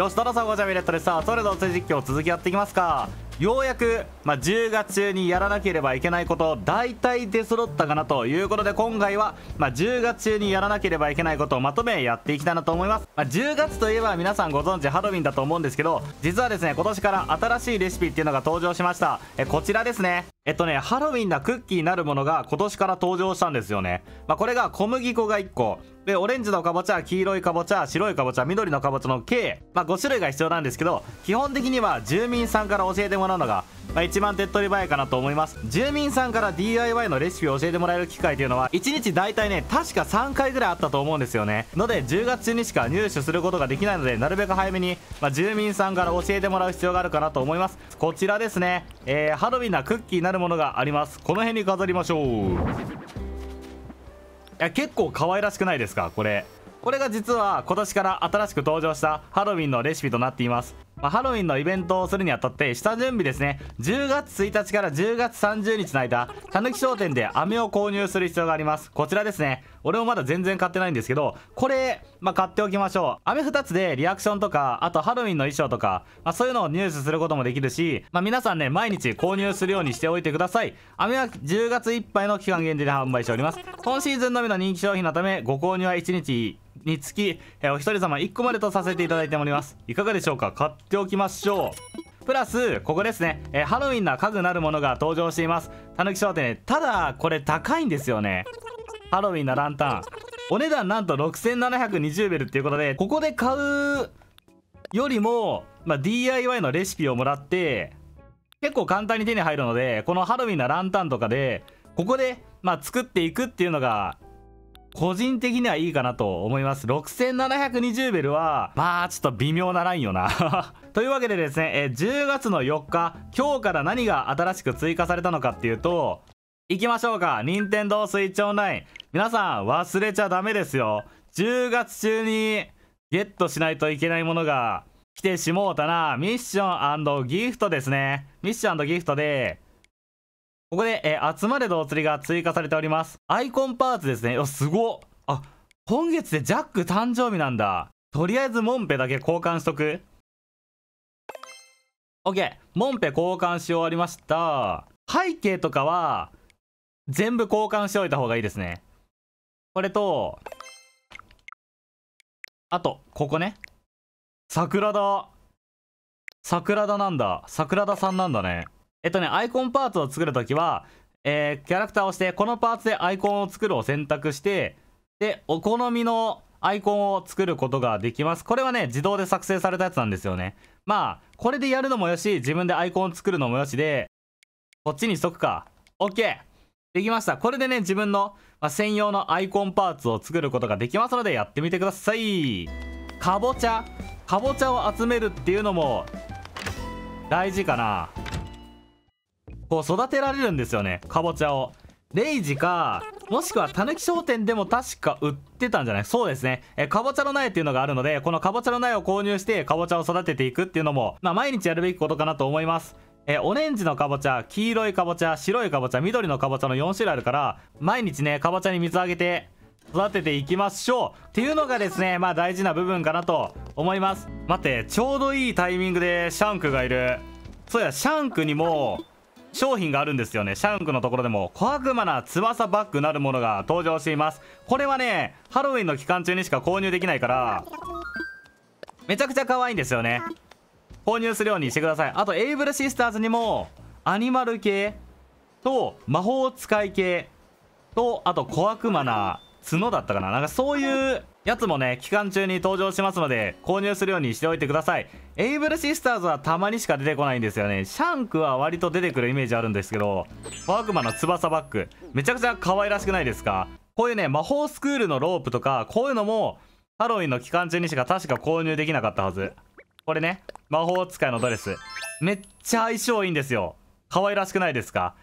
よし、トラさんごちゃみレッドです。さあ、それでは実況続きやっていきますか。ようやく、まあ、10月中にやらなければいけないこと大体出揃ったかなということで今回は、まあ、10月中にやらなければいけないことをまとめやっていきたいなと思います、まあ、10月といえば皆さんご存知ハロウィンだと思うんですけど実はですね今年から新しいレシピっていうのが登場しました。えこちらですね。えっとねハロウィンなクッキーになるものが今年から登場したんですよね、まあ、これが小麦粉が1個。でオレンジのかぼちゃ黄色いかぼちゃ白いかぼちゃ緑のかぼちゃの計、まあ、5種類が必要なんですけど基本的には住民さんから教えてもらうのがまあ、一番手っ取り早いかなと思います。住民さんから DIY のレシピを教えてもらえる機会というのは1日大体ね確か3回ぐらいあったと思うんですよね。ので10月中にしか入手することができないのでなるべく早めに、まあ、住民さんから教えてもらう必要があるかなと思います。こちらですね、えー、ハロウィンなクッキーなるものがあります。この辺に飾りましょう。や結構可愛らしくないですか？これ。これが実は今年から新しく登場したハロウィンのレシピとなっています。まあ、ハロウィンのイベントをするにあたって下準備ですね。10月1日から10月30日の間たぬき商店で飴を購入する必要があります。こちらですね。俺もまだ全然買ってないんですけどこれ、まあ、買っておきましょう。飴2つでリアクションとかあとハロウィンの衣装とか、まあ、そういうのを入手することもできるし、まあ、皆さんね毎日購入するようにしておいてください。飴は10月いっぱいの期間限定で販売しております。今シーズンのみの人気商品のためご購入は1日につき、えお一人様1個までとさせていただいております。いかがでしょうか？買っておきましょう。プラスここですね、えハロウィンな家具なるものが登場しています。たぬき商店。ただこれ高いんですよね。ハロウィンなランタン。お値段なんと6720ベルっていうことでここで買うよりも、まあ、DIY のレシピをもらって結構簡単に手に入るのでこのハロウィンなランタンとかでここで、まあ、作っていくっていうのが個人的にはいいかなと思います。6720ベルはまあちょっと微妙なラインよな。というわけでですね、え10月の4日今日から何が新しく追加されたのかっていうと行きましょうか。任天堂スイッチオンライン。皆さん忘れちゃダメですよ。10月中にゲットしないといけないものが来てしもうたな。ミッションギフトですね。ミッションギフトでここで、えー、集まれどお釣りが追加されております。アイコンパーツですね。すご。あ、今月でジャック誕生日なんだ。とりあえずモンペだけ交換しとく。OK。モンペ交換し終わりました。背景とかは、全部交換しておいた方がいいですね。これと、あと、ここね。桜田。桜田なんだ。桜田さんなんだね。えっとね、アイコンパーツを作るときは、えー、キャラクターをして、このパーツでアイコンを作るを選択して、で、お好みのアイコンを作ることができます。これはね、自動で作成されたやつなんですよね。まあ、これでやるのもよし、自分でアイコンを作るのもよしで、こっちにしとくか。OK! できました。これでね、自分の、まあ、専用のアイコンパーツを作ることができますので、やってみてください。かぼちゃ。かぼちゃを集めるっていうのも、大事かな。こう育てられるんですよね。かぼちゃを。レイジかもしくはたぬき商店でも確か売ってたんじゃない？そうですね。えかぼちゃの苗っていうのがあるのでこのかぼちゃの苗を購入してかぼちゃを育てていくっていうのもまあ毎日やるべきことかなと思います。えオレンジのかぼちゃ黄色いかぼちゃ白いかぼちゃ緑のかぼちゃの4種類あるから毎日ねかぼちゃに水あげて育てていきましょう。っていうのがですねまあ大事な部分かなと思います。待ってちょうどいいタイミングでシャンクがいる。そうやシャンクにも商品があるんですよね。シャンクのところでも小悪魔な翼バッグなるものが登場しています。これはねハロウィンの期間中にしか購入できないからめちゃくちゃ可愛いんですよね。購入するようにしてください。あとエイブルシスターズにもアニマル系と魔法使い系とあと小悪魔な角だったかな。なんかそういうやつもね期間中に登場しますので購入するようにしておいてください。エイブルシスターズはたまにしか出てこないんですよね。シャンクは割と出てくるイメージあるんですけどワークマンの翼バッグめちゃくちゃ可愛らしくないですか？こういうね魔法スクールのロープとかこういうのもハロウィンの期間中にしか確か購入できなかったはず。これね魔法使いのドレス。めっちゃ相性いいんですよ。可愛らしくないですか？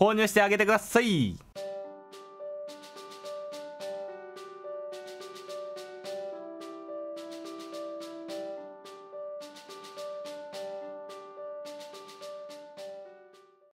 購入してあげてください。